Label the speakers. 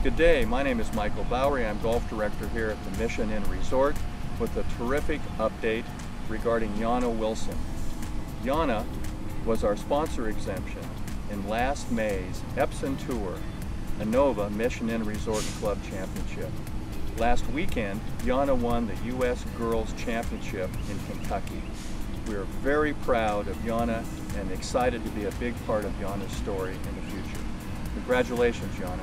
Speaker 1: Good day, my name is Michael Bowery. I'm golf director here at the Mission Inn Resort with a terrific update regarding Yana Wilson. Yana was our sponsor exemption in last May's Epson Tour, Anova Mission Inn Resort Club Championship. Last weekend, Yana won the U.S. Girls Championship in Kentucky. We are very proud of Yana and excited to be a big part of Yana's story in the future. Congratulations, Yana.